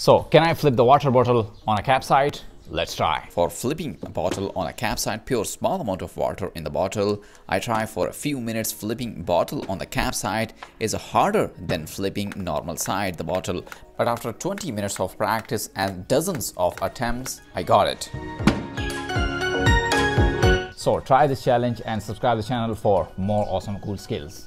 So, can I flip the water bottle on a cap side? Let's try. For flipping a bottle on a capside, pure small amount of water in the bottle. I try for a few minutes flipping bottle on the cap side is harder than flipping normal side the bottle. But after 20 minutes of practice and dozens of attempts, I got it. So, try this challenge and subscribe the channel for more awesome cool skills.